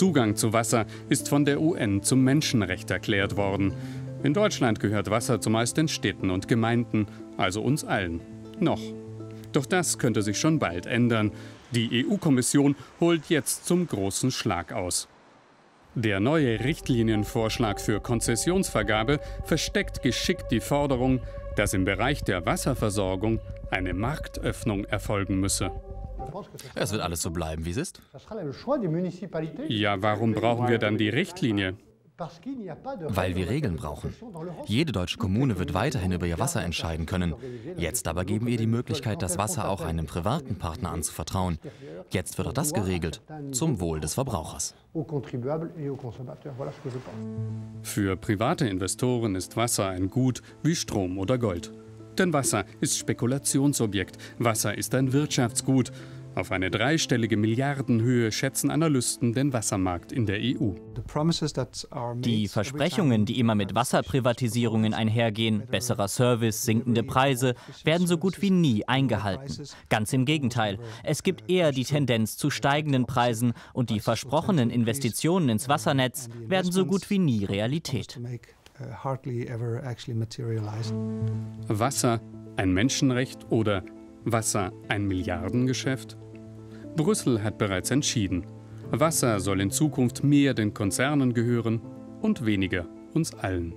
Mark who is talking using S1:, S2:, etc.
S1: Zugang zu Wasser ist von der UN zum Menschenrecht erklärt worden. In Deutschland gehört Wasser zumeist den Städten und Gemeinden, also uns allen. Noch. Doch das könnte sich schon bald ändern. Die EU-Kommission holt jetzt zum großen Schlag aus. Der neue Richtlinienvorschlag für Konzessionsvergabe versteckt geschickt die Forderung, dass im Bereich der Wasserversorgung eine Marktöffnung erfolgen müsse.
S2: Es wird alles so bleiben, wie es ist.
S1: Ja, warum brauchen wir dann die Richtlinie?
S2: Weil wir Regeln brauchen. Jede deutsche Kommune wird weiterhin über ihr Wasser entscheiden können. Jetzt aber geben wir die Möglichkeit, das Wasser auch einem privaten Partner anzuvertrauen. Jetzt wird auch das geregelt, zum Wohl des Verbrauchers.
S1: Für private Investoren ist Wasser ein Gut wie Strom oder Gold. Denn Wasser ist Spekulationsobjekt, Wasser ist ein Wirtschaftsgut auf eine dreistellige Milliardenhöhe schätzen Analysten den Wassermarkt in der EU.
S3: Die Versprechungen, die immer mit Wasserprivatisierungen einhergehen, besserer Service, sinkende Preise, werden so gut wie nie eingehalten. Ganz im Gegenteil, es gibt eher die Tendenz zu steigenden Preisen und die versprochenen Investitionen ins Wassernetz werden so gut wie nie Realität.
S1: Wasser ein Menschenrecht oder Wasser ein Milliardengeschäft? Brüssel hat bereits entschieden. Wasser soll in Zukunft mehr den Konzernen gehören und weniger uns allen.